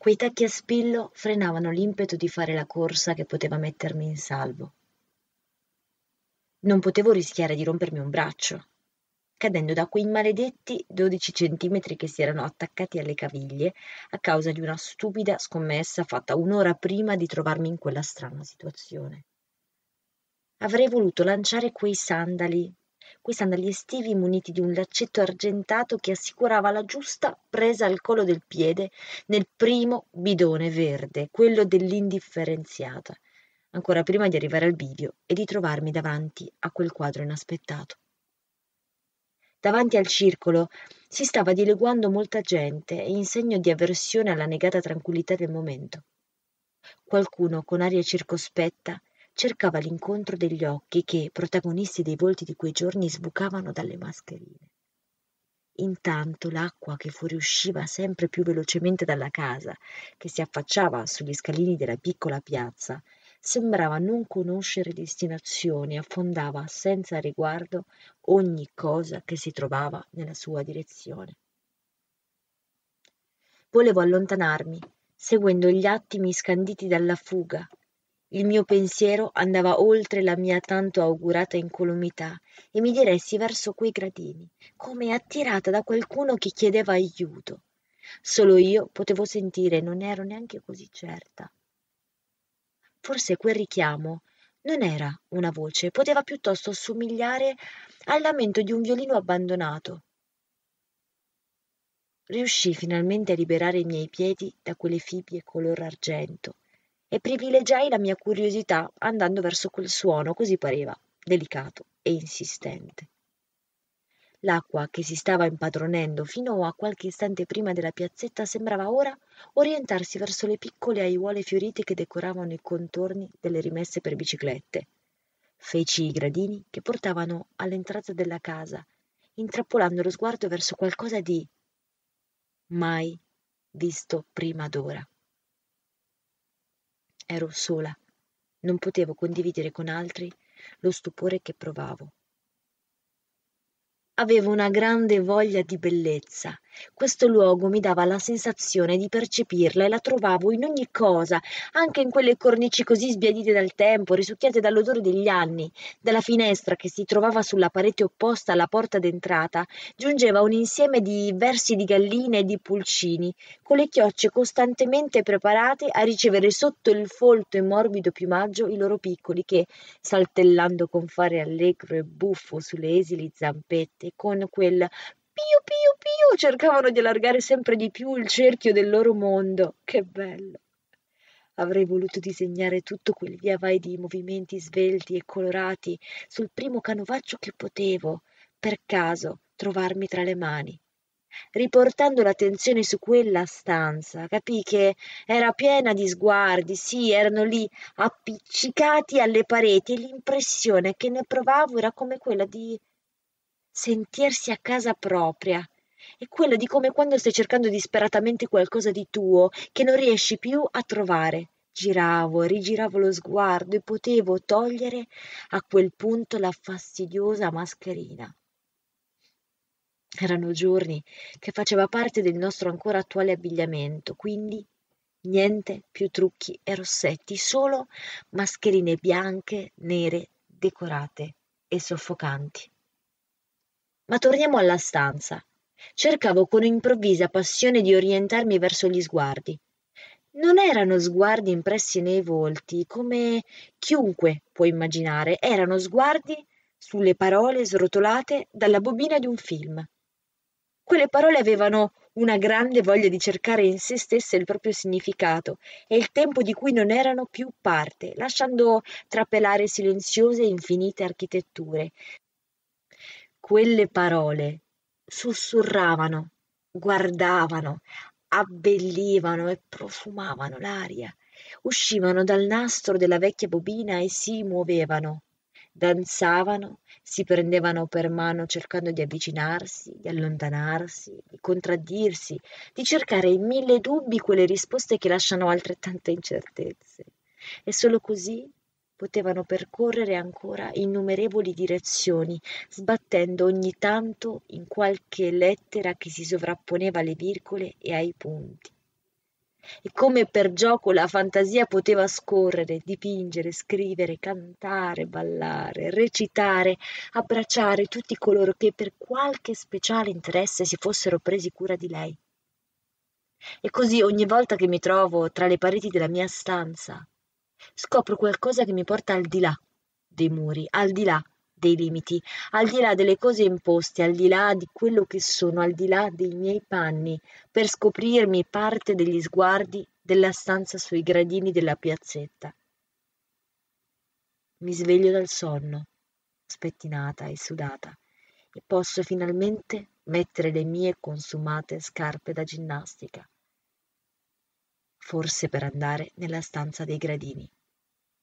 Quei tacchi a spillo frenavano l'impeto di fare la corsa che poteva mettermi in salvo. Non potevo rischiare di rompermi un braccio, cadendo da quei maledetti dodici centimetri che si erano attaccati alle caviglie a causa di una stupida scommessa fatta un'ora prima di trovarmi in quella strana situazione. Avrei voluto lanciare quei sandali quei sandali estivi muniti di un laccetto argentato che assicurava la giusta presa al collo del piede nel primo bidone verde, quello dell'indifferenziata, ancora prima di arrivare al bivio e di trovarmi davanti a quel quadro inaspettato. Davanti al circolo si stava dileguando molta gente in segno di avversione alla negata tranquillità del momento. Qualcuno con aria circospetta cercava l'incontro degli occhi che, protagonisti dei volti di quei giorni, sbucavano dalle mascherine. Intanto l'acqua che fuoriusciva sempre più velocemente dalla casa, che si affacciava sugli scalini della piccola piazza, sembrava non conoscere destinazioni, affondava senza riguardo ogni cosa che si trovava nella sua direzione. Volevo allontanarmi, seguendo gli attimi scanditi dalla fuga, il mio pensiero andava oltre la mia tanto augurata incolumità e mi diressi verso quei gradini, come attirata da qualcuno che chiedeva aiuto. Solo io potevo sentire, non ero neanche così certa. Forse quel richiamo non era una voce, poteva piuttosto somigliare al lamento di un violino abbandonato. Riuscii finalmente a liberare i miei piedi da quelle fibbie color argento e privilegiai la mia curiosità andando verso quel suono, così pareva, delicato e insistente. L'acqua che si stava impadronendo fino a qualche istante prima della piazzetta sembrava ora orientarsi verso le piccole aiuole fiorite che decoravano i contorni delle rimesse per biciclette. Feci i gradini che portavano all'entrata della casa, intrappolando lo sguardo verso qualcosa di mai visto prima d'ora. Ero sola, non potevo condividere con altri lo stupore che provavo. Avevo una grande voglia di bellezza. Questo luogo mi dava la sensazione di percepirla e la trovavo in ogni cosa, anche in quelle cornici così sbiadite dal tempo, risucchiate dall'odore degli anni. Dalla finestra che si trovava sulla parete opposta alla porta d'entrata giungeva un insieme di versi di galline e di pulcini, con le chiocce costantemente preparate a ricevere sotto il folto e morbido piumaggio i loro piccoli che, saltellando con fare allegro e buffo sulle esili zampette, con quel piu piu piu cercavano di allargare sempre di più il cerchio del loro mondo. Che bello! Avrei voluto disegnare tutto quel via vai di movimenti svelti e colorati sul primo canovaccio che potevo, per caso, trovarmi tra le mani. Riportando l'attenzione su quella stanza, capii che era piena di sguardi, sì, erano lì appiccicati alle pareti e l'impressione che ne provavo era come quella di sentirsi a casa propria. È quello di come quando stai cercando disperatamente qualcosa di tuo che non riesci più a trovare. Giravo rigiravo lo sguardo e potevo togliere a quel punto la fastidiosa mascherina. Erano giorni che faceva parte del nostro ancora attuale abbigliamento, quindi niente più trucchi e rossetti, solo mascherine bianche, nere, decorate e soffocanti. Ma torniamo alla stanza. Cercavo con improvvisa passione di orientarmi verso gli sguardi. Non erano sguardi impressi nei volti, come chiunque può immaginare, erano sguardi sulle parole srotolate dalla bobina di un film. Quelle parole avevano una grande voglia di cercare in se stesse il proprio significato e il tempo di cui non erano più parte, lasciando trapelare silenziose e infinite architetture, quelle parole sussurravano, guardavano, abbellivano e profumavano l'aria, uscivano dal nastro della vecchia bobina e si muovevano, danzavano, si prendevano per mano cercando di avvicinarsi, di allontanarsi, di contraddirsi, di cercare in mille dubbi quelle risposte che lasciano altrettante incertezze. E solo così potevano percorrere ancora innumerevoli direzioni, sbattendo ogni tanto in qualche lettera che si sovrapponeva alle virgole e ai punti. e come per gioco la fantasia poteva scorrere, dipingere, scrivere, cantare, ballare, recitare, abbracciare tutti coloro che per qualche speciale interesse si fossero presi cura di lei. E così ogni volta che mi trovo tra le pareti della mia stanza, scopro qualcosa che mi porta al di là dei muri, al di là dei limiti, al di là delle cose imposte, al di là di quello che sono, al di là dei miei panni, per scoprirmi parte degli sguardi della stanza sui gradini della piazzetta. Mi sveglio dal sonno, spettinata e sudata, e posso finalmente mettere le mie consumate scarpe da ginnastica, forse per andare nella stanza dei gradini.